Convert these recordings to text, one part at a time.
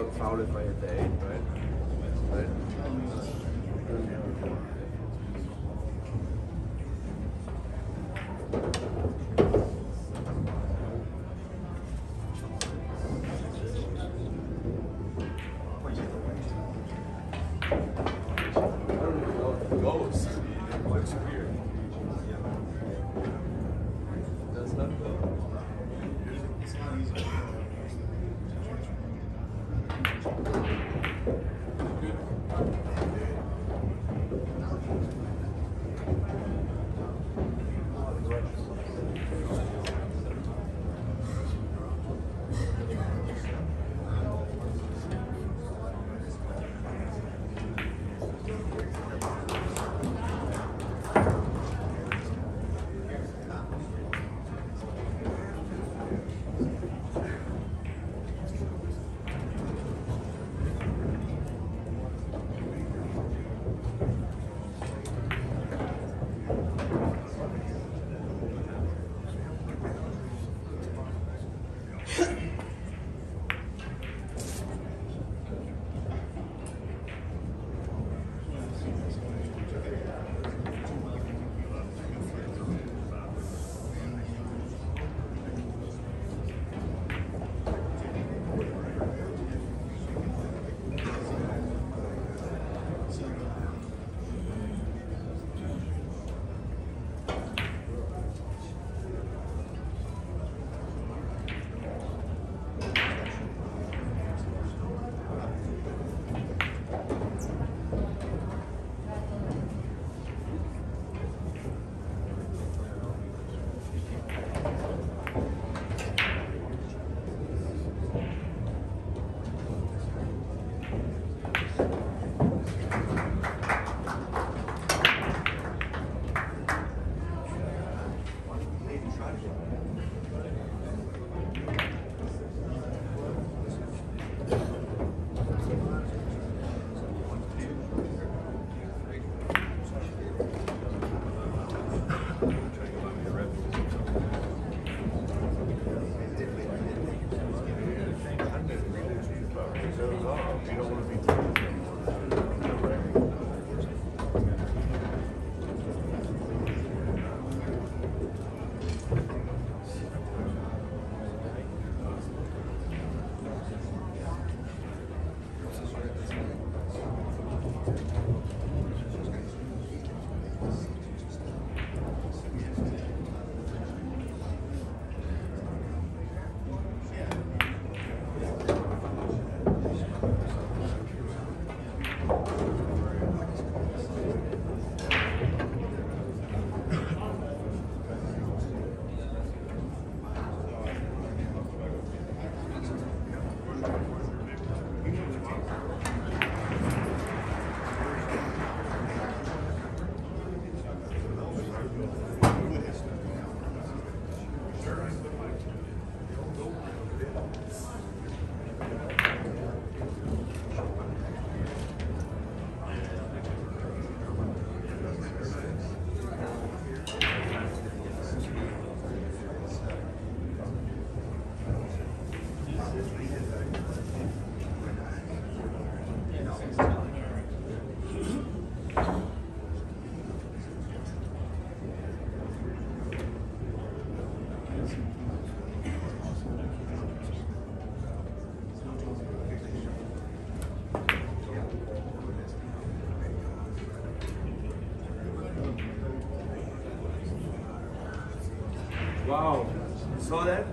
Founded by a date, right? Saw that?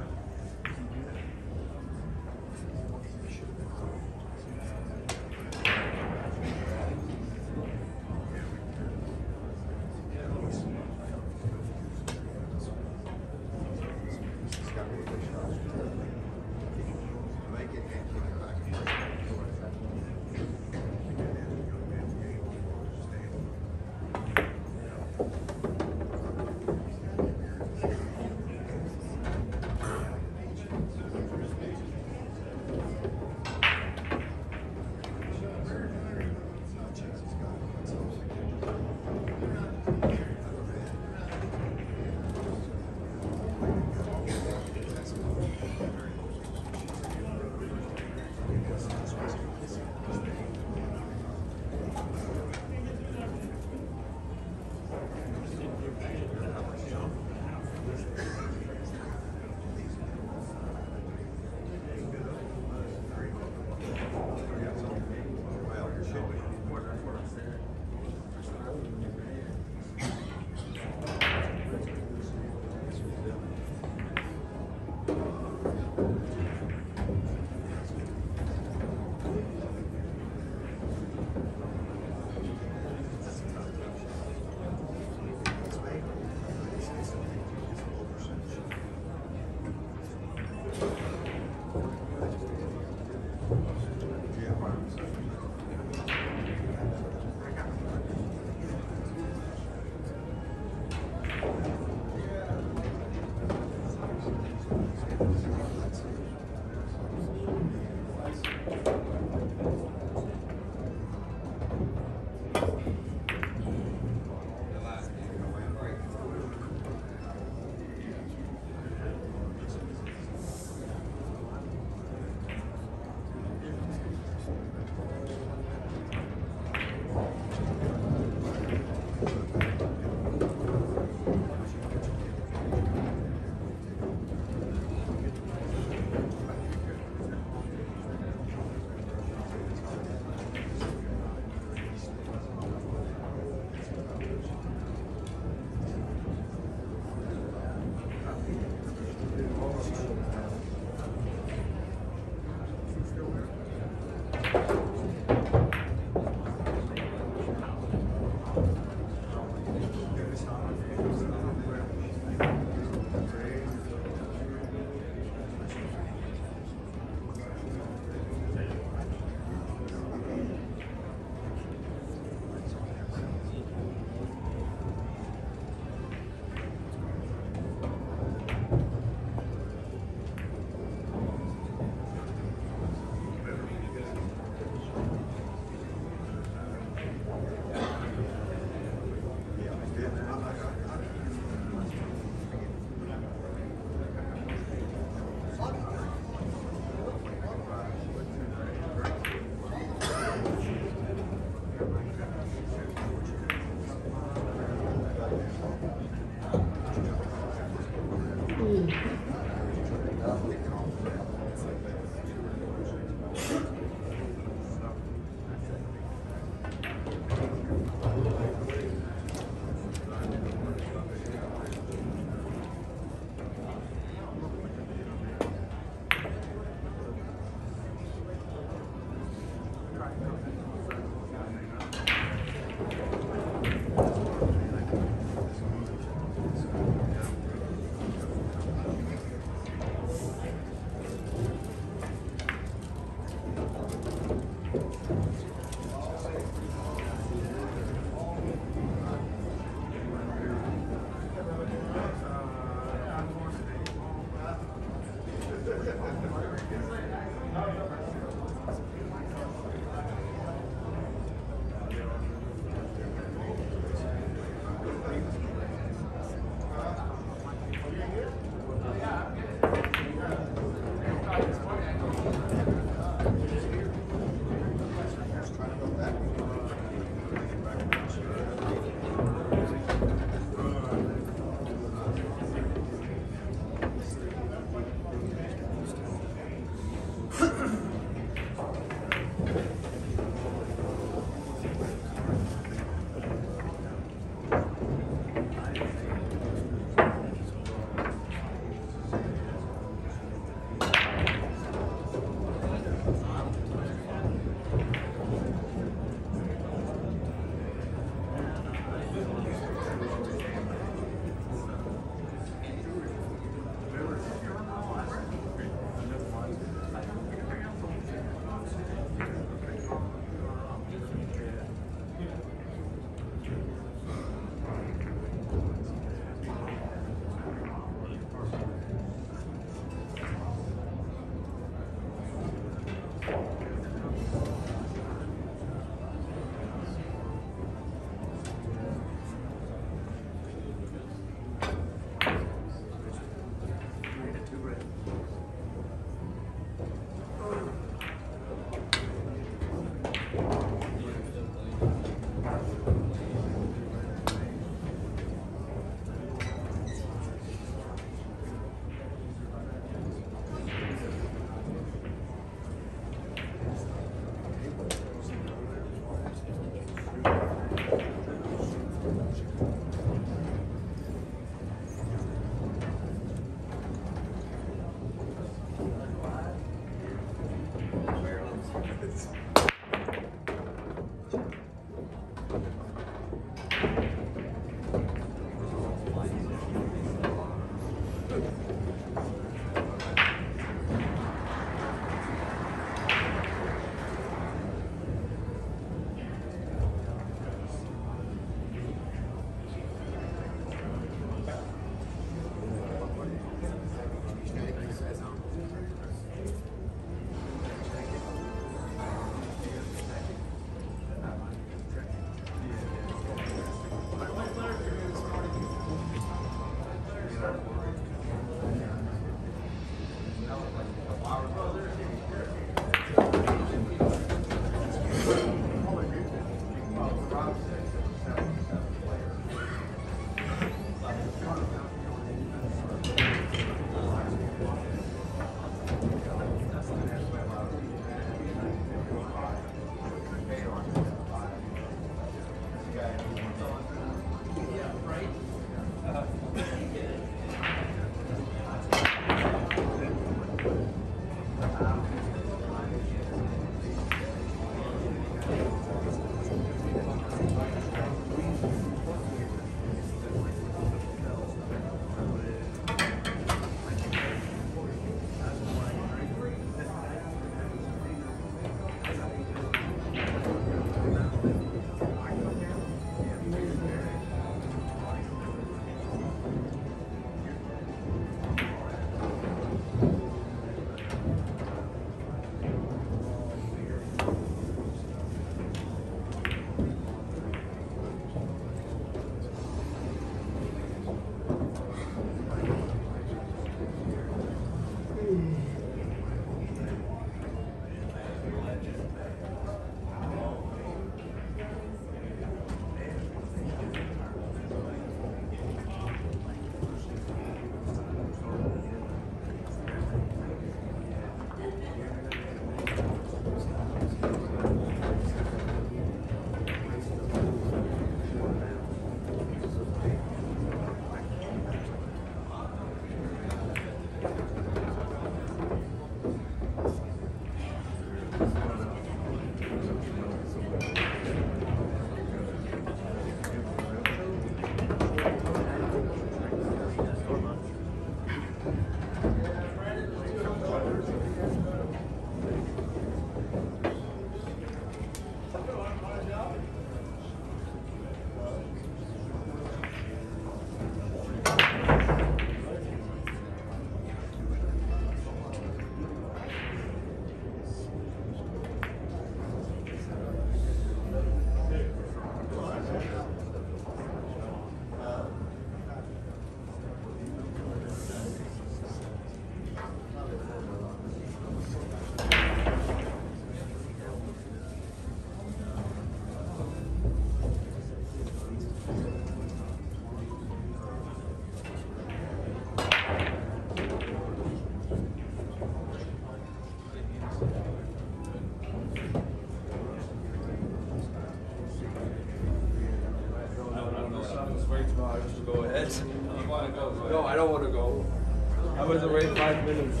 Minutes.